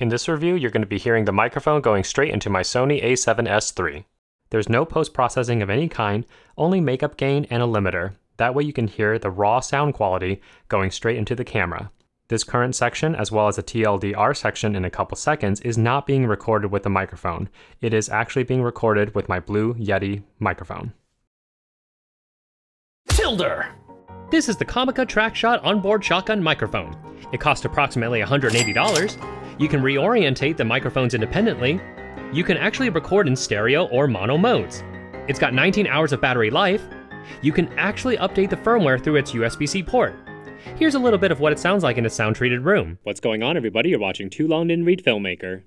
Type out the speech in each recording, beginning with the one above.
In this review, you're going to be hearing the microphone going straight into my Sony a7S III. There's no post-processing of any kind, only makeup gain and a limiter. That way you can hear the raw sound quality going straight into the camera. This current section, as well as the TLDR section in a couple seconds, is not being recorded with the microphone. It is actually being recorded with my Blue Yeti microphone. Tilder! This is the Comica Traxshot onboard shotgun microphone. It costs approximately $180. You can reorientate the microphones independently. You can actually record in stereo or mono modes. It's got 19 hours of battery life. You can actually update the firmware through its USB-C port. Here's a little bit of what it sounds like in a sound-treated room. What's going on, everybody? You're watching Too Long Didn't Read Filmmaker.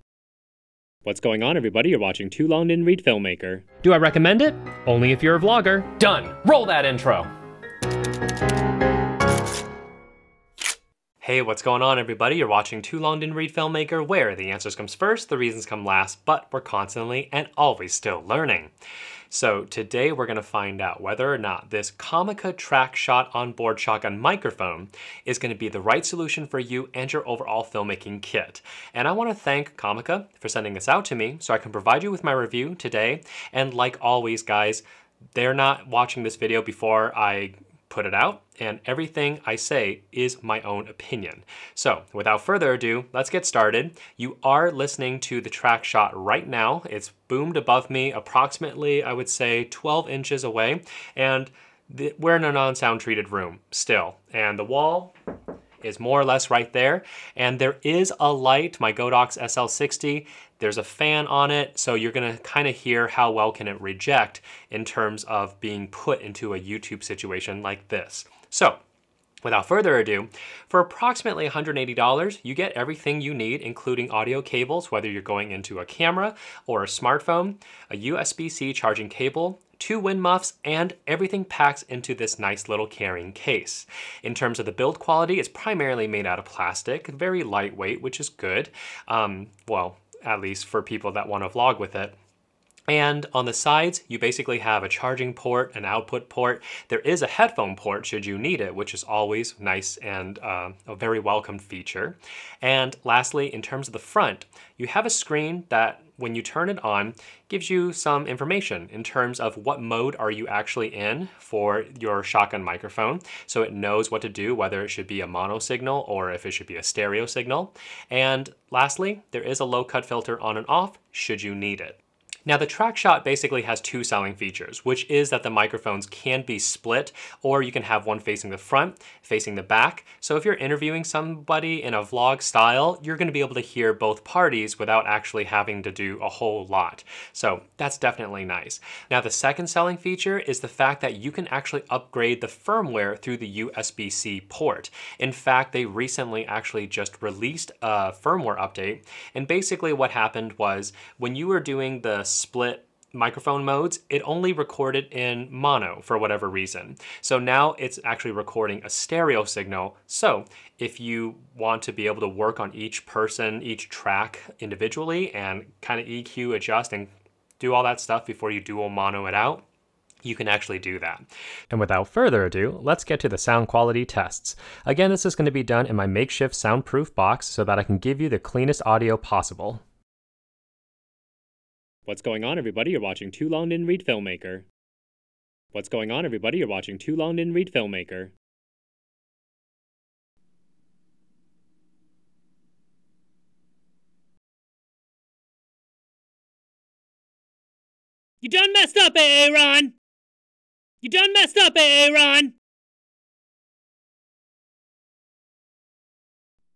What's going on, everybody? You're watching Too Long Didn't Read Filmmaker. Do I recommend it? Only if you're a vlogger. Done! Roll that intro! Hey, what's going on everybody? You're watching Too Long Didn't Read Filmmaker, where the answers comes first, the reasons come last, but we're constantly and always still learning. So today we're going to find out whether or not this Comica Traxshot onboard shotgun microphone is going to be the right solution for you and your overall filmmaking kit. And I want to thank Comica for sending this out to me so I can provide you with my review today. And like always guys, they're not watching this video before I put it out, and everything I say is my own opinion. So without further ado, let's get started. You are listening to the Traxshot right now. It's boomed above me approximately, I would say 12 inches away, and we're in a non-sound treated room still. And the wall is more or less right there. And there is a light, my Godox SL60, there's a fan on it, so you're gonna kind of hear how well can it reject in terms of being put into a YouTube situation like this. So, Without further ado, for approximately $180, you get everything you need, including audio cables, whether you're going into a camera or a smartphone, a USB-C charging cable, two wind muffs, and everything packs into this nice little carrying case. In terms of the build quality, it's primarily made out of plastic, very lightweight, which is good. Um, well, at least for people that want to vlog with it. And on the sides, you basically have a charging port, an output port. There is a headphone port should you need it, which is always nice and uh, a very welcome feature. And lastly, in terms of the front, you have a screen that when you turn it on, gives you some information in terms of what mode are you actually in for your shotgun microphone. So it knows what to do, whether it should be a mono signal or if it should be a stereo signal. And lastly, there is a low cut filter on and off should you need it. Now the Traxshot basically has two selling features, which is that the microphones can be split or you can have one facing the front, facing the back. So if you're interviewing somebody in a vlog style, you're gonna be able to hear both parties without actually having to do a whole lot. So that's definitely nice. Now the second selling feature is the fact that you can actually upgrade the firmware through the USB-C port. In fact, they recently actually just released a firmware update. And basically what happened was when you were doing the split microphone modes, it only recorded in mono for whatever reason. So now it's actually recording a stereo signal. So if you want to be able to work on each person, each track individually and kind of EQ, adjust and do all that stuff before you dual mono it out, you can actually do that. And without further ado, let's get to the sound quality tests. Again, this is going to be done in my makeshift soundproof box so that I can give you the cleanest audio possible. What's going on, everybody? You're watching Too Long Didn't Read Filmmaker. What's going on, everybody? You're watching Too Long Didn't Read Filmmaker. You done messed up, Aaron! You done messed up, Aaron!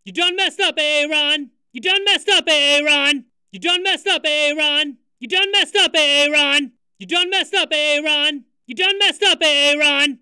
You done messed up, Aaron! You done messed up, Aaron! You done messed up, Aaron! You done messed up, eh, Aaron! You done messed up, eh, Aaron! You done messed up, eh, Aaron!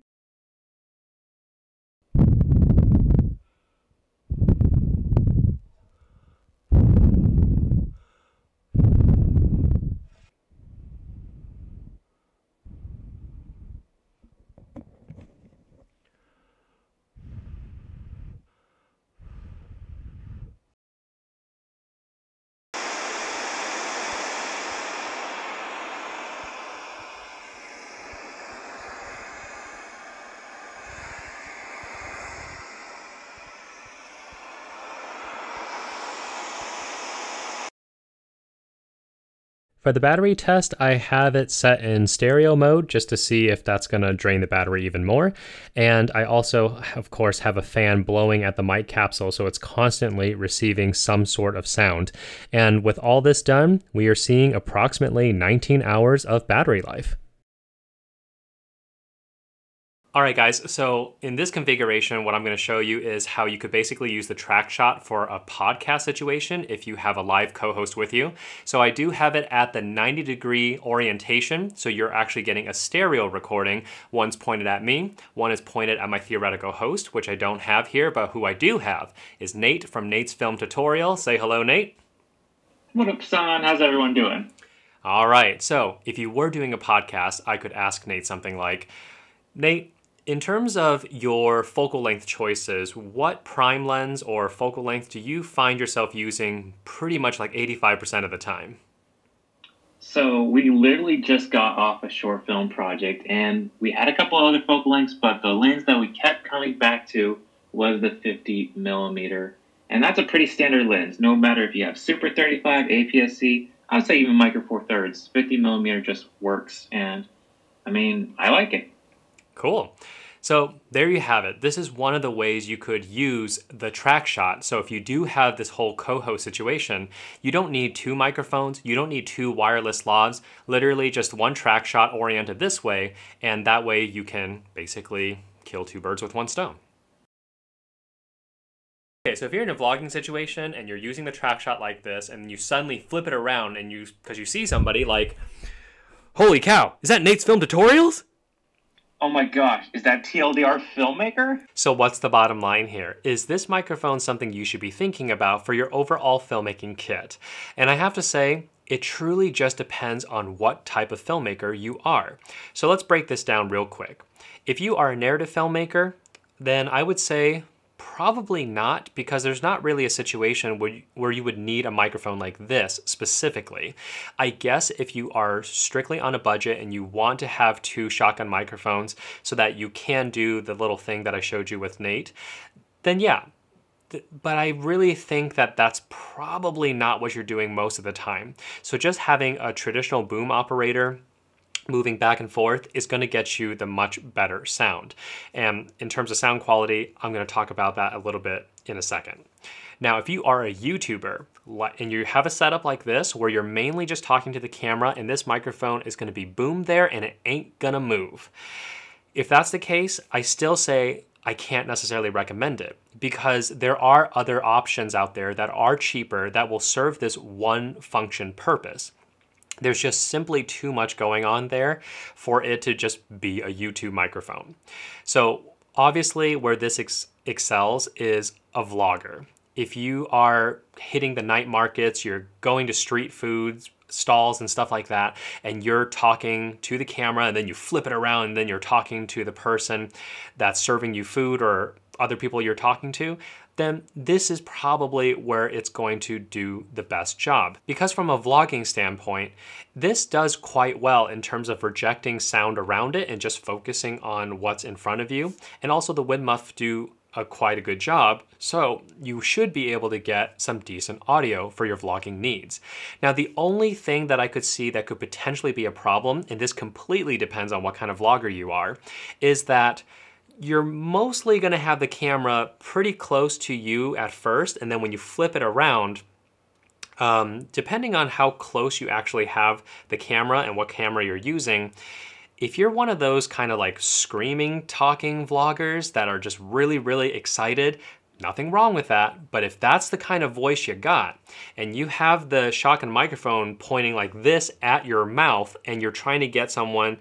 For the battery test, I have it set in stereo mode just to see if that's going to drain the battery even more. And I also, of course, have a fan blowing at the mic capsule so it's constantly receiving some sort of sound. And with all this done, we are seeing approximately 19 hours of battery life. All right, guys, so in this configuration, what I'm gonna show you is how you could basically use the Traxshot for a podcast situation if you have a live co-host with you. So I do have it at the 90 degree orientation, so you're actually getting a stereo recording. One's pointed at me, one is pointed at my theoretical host, which I don't have here, but who I do have is Nate from Nate's Film Tutorial. Say hello, Nate. What up, son? How's everyone doing? All right, so if you were doing a podcast, I could ask Nate something like, Nate, in terms of your focal length choices, what prime lens or focal length do you find yourself using pretty much like 85% of the time? So we literally just got off a short film project and we had a couple other focal lengths, but the lens that we kept coming back to was the 50 millimeter. And that's a pretty standard lens, no matter if you have Super 35, APS-C, I would say even Micro Four Thirds, 50 millimeter just works. And I mean, I like it. Cool. So there you have it. This is one of the ways you could use the Traxshot. So if you do have this whole co-host situation, you don't need two microphones, you don't need two wireless lavs, literally just one Traxshot oriented this way, and that way you can basically kill two birds with one stone. Okay, so if you're in a vlogging situation and you're using the Traxshot like this and you suddenly flip it around and you, because you see somebody like, holy cow, is that Nate's Film Tutorials? Oh my gosh, is that TLDR filmmaker? So what's the bottom line here? Is this microphone something you should be thinking about for your overall filmmaking kit? And I have to say, it truly just depends on what type of filmmaker you are. So let's break this down real quick. If you are a narrative filmmaker, then I would say Probably not, because there's not really a situation where you, where you would need a microphone like this specifically. I guess if you are strictly on a budget and you want to have two shotgun microphones so that you can do the little thing that I showed you with Nate, then yeah, but I really think that that's probably not what you're doing most of the time. So just having a traditional boom operator moving back and forth is going to get you the much better sound. And in terms of sound quality, I'm going to talk about that a little bit in a second. Now, if you are a YouTuber and you have a setup like this where you're mainly just talking to the camera and this microphone is going to be boomed there and it ain't going to move. If that's the case, I still say I can't necessarily recommend it because there are other options out there that are cheaper that will serve this one function purpose there's just simply too much going on there for it to just be a YouTube microphone. So obviously where this ex excels is a vlogger. If you are hitting the night markets, you're going to street foods, stalls and stuff like that, and you're talking to the camera and then you flip it around and then you're talking to the person that's serving you food or other people you're talking to, then this is probably where it's going to do the best job. Because from a vlogging standpoint, this does quite well in terms of rejecting sound around it and just focusing on what's in front of you. And also the wind muff do a quite a good job, so you should be able to get some decent audio for your vlogging needs. Now, the only thing that I could see that could potentially be a problem, and this completely depends on what kind of vlogger you are, is that you're mostly gonna have the camera pretty close to you at first, and then when you flip it around, um, depending on how close you actually have the camera and what camera you're using, if you're one of those kind of like screaming, talking vloggers that are just really, really excited, nothing wrong with that. But if that's the kind of voice you got, and you have the shotgun microphone pointing like this at your mouth, and you're trying to get someone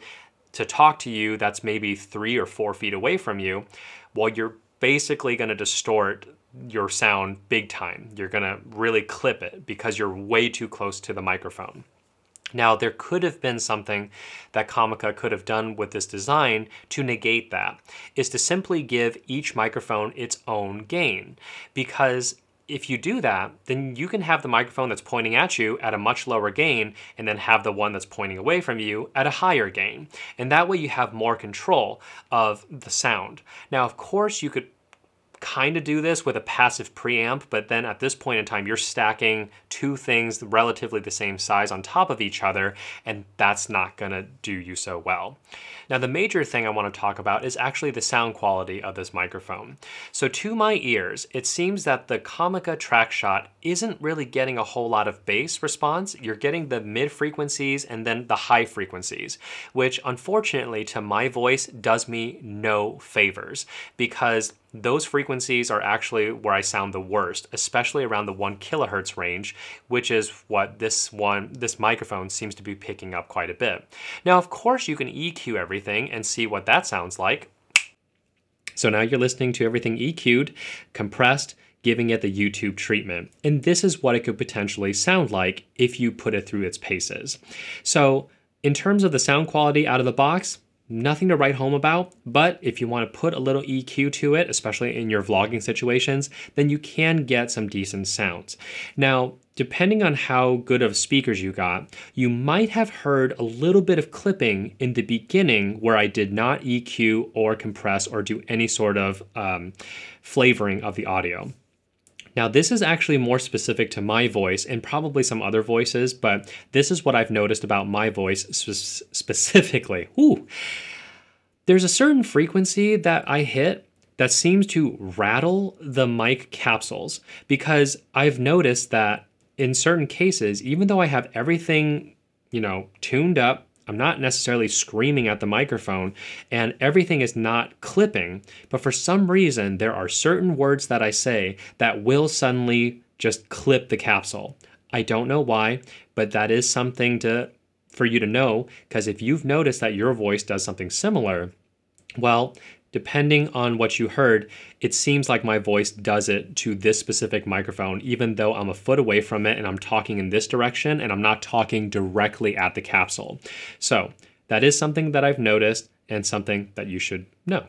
to talk to you that's maybe three or four feet away from you, well, you're basically going to distort your sound big time. You're going to really clip it because you're way too close to the microphone. Now, there could have been something that Comica could have done with this design to negate that, is to simply give each microphone its own gain. Because if you do that, then you can have the microphone that's pointing at you at a much lower gain and then have the one that's pointing away from you at a higher gain. And that way you have more control of the sound. Now, of course, you could kind of do this with a passive preamp, but then at this point in time, you're stacking two things relatively the same size on top of each other, and that's not gonna do you so well. Now, the major thing I want to talk about is actually the sound quality of this microphone. So to my ears, it seems that the Comica Traxshot isn't really getting a whole lot of bass response. You're getting the mid frequencies and then the high frequencies, which unfortunately to my voice does me no favors because those frequencies are actually where I sound the worst, especially around the one kilohertz range, which is what this one, this microphone seems to be picking up quite a bit. Now, of course, you can EQ everything and see what that sounds like. So now you're listening to everything EQ'd, compressed, giving it the YouTube treatment. And this is what it could potentially sound like if you put it through its paces. So in terms of the sound quality out of the box, Nothing to write home about, but if you want to put a little EQ to it, especially in your vlogging situations, then you can get some decent sounds. Now, depending on how good of speakers you got, you might have heard a little bit of clipping in the beginning where I did not EQ or compress or do any sort of um, flavoring of the audio. Now, this is actually more specific to my voice and probably some other voices, but this is what I've noticed about my voice sp- specifically. Ooh. There's a certain frequency that I hit that seems to rattle the mic capsules because I've noticed that in certain cases, even though I have everything, you know, tuned up I'm not necessarily screaming at the microphone and everything is not clipping, but for some reason, there are certain words that I say that will suddenly just clip the capsule. I don't know why, but that is something to for you to know because if you've noticed that your voice does something similar, well, depending on what you heard, it seems like my voice does it to this specific microphone, even though I'm a foot away from it and I'm talking in this direction and I'm not talking directly at the capsule. So that is something that I've noticed and something that you should know.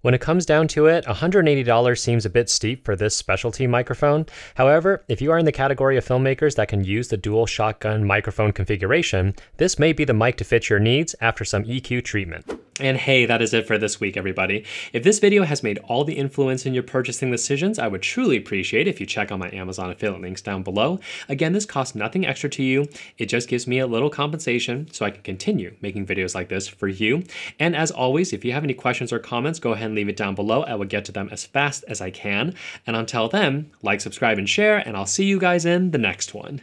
When it comes down to it, $180 seems a bit steep for this specialty microphone. However, if you are in the category of filmmakers that can use the dual shotgun microphone configuration, this may be the mic to fit your needs after some EQ treatment. And hey, that is it for this week, everybody. If this video has made all the influence in your purchasing decisions, I would truly appreciate if you check out my Amazon affiliate links down below. Again, this costs nothing extra to you. It just gives me a little compensation so I can continue making videos like this for you. And as always, if you have any questions or comments, go ahead and leave it down below. I will get to them as fast as I can. And until then, like, subscribe, and share, and I'll see you guys in the next one.